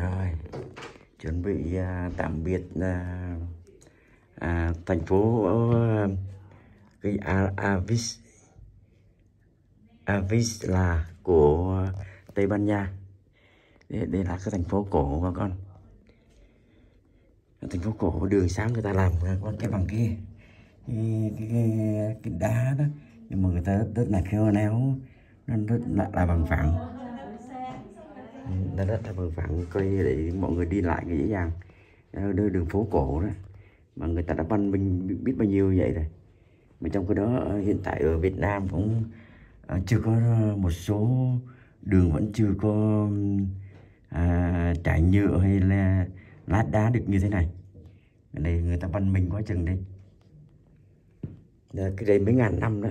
rồi chuẩn bị à, tạm biệt à, à, thành phố à, cái à, Avis Avis là của Tây Ban Nha. Đây, đây là cái thành phố cổ bà con. Thành phố cổ đường sáng người ta làm à, con cái bằng kia. Cái, cái, cái, cái đá đó. Nhưng mà người ta rất, rất là khéo léo nó rất là, là bằng phẳng đó rất là vừa phẳng coi để mọi người đi lại dễ dàng. Đó, đường phố cổ đó. Mà người ta đã văn minh biết bao nhiêu vậy rồi. Mà trong cái đó ờ, hiện tại ở Việt Nam cũng ờ, chưa có một số đường vẫn chưa có à, trải nhựa hay là lát đá được như thế này. Này người ta văn minh quá chừng đây cái đây mấy ngàn năm đó.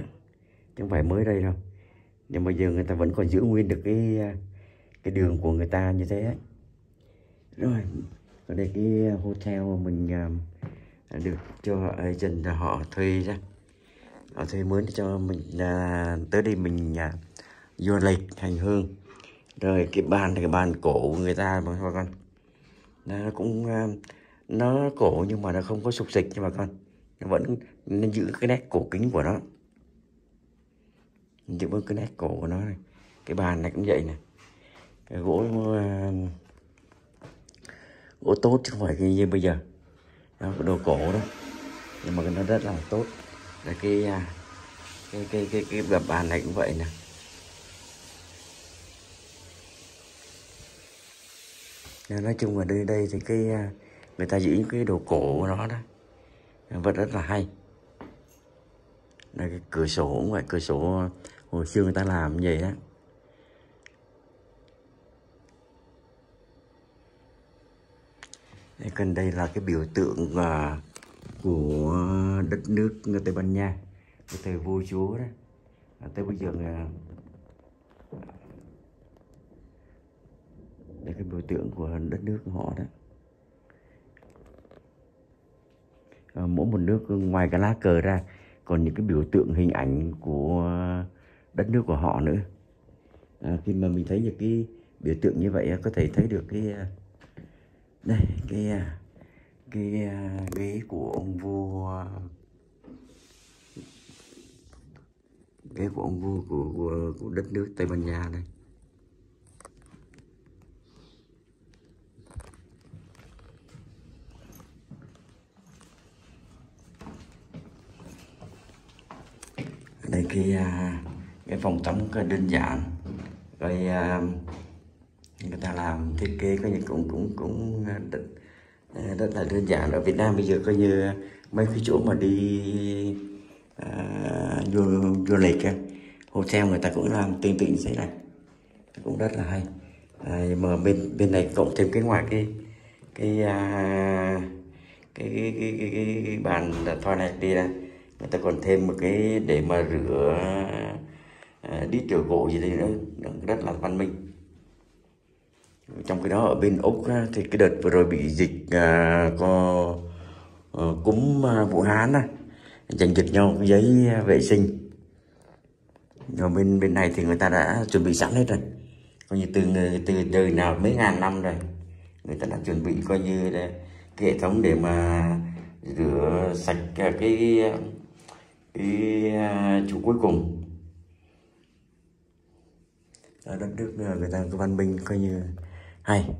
Chứ không phải mới đây đâu. Nhưng mà giờ người ta vẫn còn giữ nguyên được cái à, cái đường của người ta như thế ấy. rồi ở đây cái hotel mà mình à, được cho agent là họ thuê ra. Họ thuê mướn cho mình à, tới đây mình à, du lịch hành hương. Rồi cái bàn thì cái bàn cổ của người ta mà bà con. Nó cũng à, nó cổ nhưng mà nó không có sục dịch nha bà con. Nó vẫn nó giữ cái nét cổ kính của nó. Giữ vững cái nét cổ của nó này. Cái bàn này cũng vậy này cái gỗ ờ, gỗ tốt chứ không phải cái như bây giờ. Đó, cái đồ cổ đó. Nhưng mà nó rất là tốt. Là cái à, cái cái cái cái cái bàn này cũng vậy nè. Nên nói chung ở đây đây thì cái à, người ta giữ những cái đồ cổ của nó đó. Vẫn rất là hay. Là cái cửa sổ cũng vậy, cửa sổ hồi xưa người ta làm như vậy đó. Còn đây là cái biểu tượng uh, của đất nước Tây Ban Nha của thời vua chúa đó. À, tới bây giờ à, là đây cái biểu tượng của đất nước của họ đó. À, mỗi một nước ngoài cái lá cờ ra còn những cái biểu tượng hình ảnh của đất nước của họ nữa. À, khi mà mình thấy những cái biểu tượng như vậy có thể thấy được cái à, đây cái cái ghế của ông vua ghế của ông vua của, của, của đất nước Tây Ban Nha đây. Đây cái cái phòng tắm cái đơn giản. Rồi à, người ta làm thiết kế coi như cũng cũng cũng ờ, rất, ờ, rất là đơn giản. Ở Việt Nam bây giờ coi như mấy cái chỗ mà đi à, du, du lịch hotel người ta cũng làm tương tự như thế này. Cũng rất là hay. À, nhưng mà bên bên này cộng thêm cái ngoài cái cái à, cái cái cái, cái, cái, cái bàn toilet đi này người ta còn thêm một cái để mà rửa à, đít rửa gỗ gì đấy nữa. Rất là văn minh trong cái đó ở bên úc á, thì cái đợt vừa rồi bị dịch à, có à, cúm à, vũ hán á giành giật nhau cái giấy à, vệ sinh. Rồi bên bên này thì người ta đã chuẩn bị sẵn hết rồi. Coi như từ người từ đời nào mấy ngàn năm rồi người ta đã chuẩn bị coi như là cái hệ thống để mà rửa sạch à, cái cái, à, cái chủ cuối cùng. Ở đất nước người ta có văn minh coi như hay